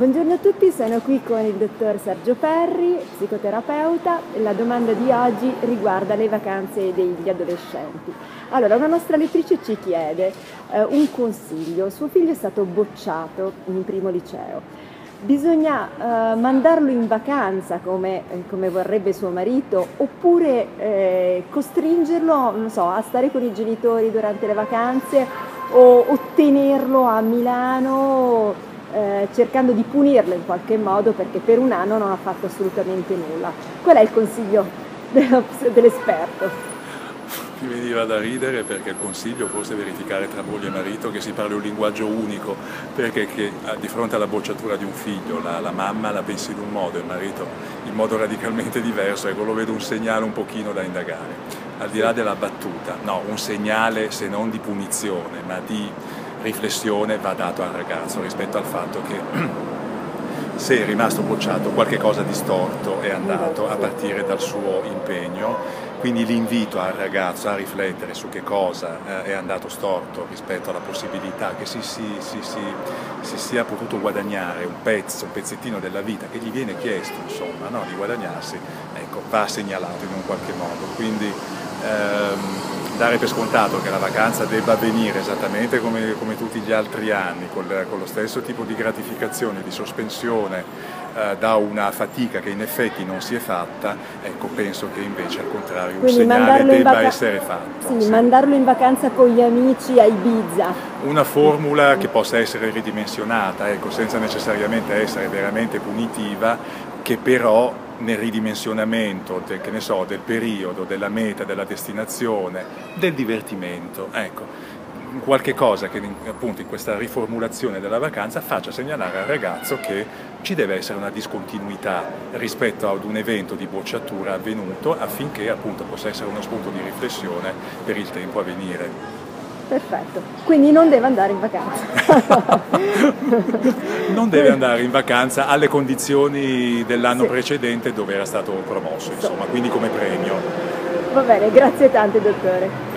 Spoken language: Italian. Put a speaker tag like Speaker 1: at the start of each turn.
Speaker 1: Buongiorno a tutti, sono qui con il dottor Sergio Perri, psicoterapeuta. La domanda di oggi riguarda le vacanze degli adolescenti. Allora, una nostra lettrice ci chiede eh, un consiglio. Suo figlio è stato bocciato in primo liceo. Bisogna eh, mandarlo in vacanza come, eh, come, vorrebbe suo marito oppure eh, costringerlo so, a stare con i genitori durante le vacanze o ottenerlo a Milano eh, cercando di punirlo in qualche modo perché per un anno non ha fatto assolutamente nulla. Qual è il consiglio dell'esperto?
Speaker 2: Mi veniva da ridere perché il consiglio forse è verificare tra moglie e marito che si parli un linguaggio unico, perché che, di fronte alla bocciatura di un figlio la, la, mamma la pensi in un modo, il marito in modo radicalmente diverso, ecco lo vedo un segnale un pochino da indagare. Al di là della battuta, no, un segnale se non di punizione, ma di riflessione va dato al ragazzo rispetto al fatto che se è rimasto bocciato qualche cosa di storto è andato a partire dal suo impegno, quindi l'invito al ragazzo a riflettere su che cosa eh, è andato storto rispetto alla possibilità che si, si, si, si, sia potuto guadagnare un pezzo, un pezzettino della vita che gli viene chiesto insomma, no, di guadagnarsi, ecco, va segnalato in un qualche modo. Quindi, ehm, dare per scontato che la vacanza debba avvenire esattamente come, come tutti gli altri anni, con, con, lo stesso tipo di gratificazione, di sospensione eh, da una fatica che in effetti non si è fatta, ecco, penso che invece al contrario Quindi un segnale debba essere fatto.
Speaker 1: Sì, sì, mandarlo in vacanza con gli amici a Ibiza.
Speaker 2: Una formula che possa essere ridimensionata, ecco, senza necessariamente essere veramente punitiva, che però nel ridimensionamento del, so, del, periodo, della meta, della destinazione, del divertimento. Ecco, qualche cosa che appunto in questa riformulazione della vacanza faccia segnalare al ragazzo che ci deve essere una discontinuità rispetto ad un evento di bocciatura avvenuto affinché appunto possa essere uno spunto di riflessione per il tempo a venire.
Speaker 1: Perfetto, quindi non deve andare in vacanza.
Speaker 2: non deve andare in vacanza alle condizioni dell'anno sì. precedente dove era stato promosso, insomma, quindi come premio.
Speaker 1: Va bene, grazie tante dottore.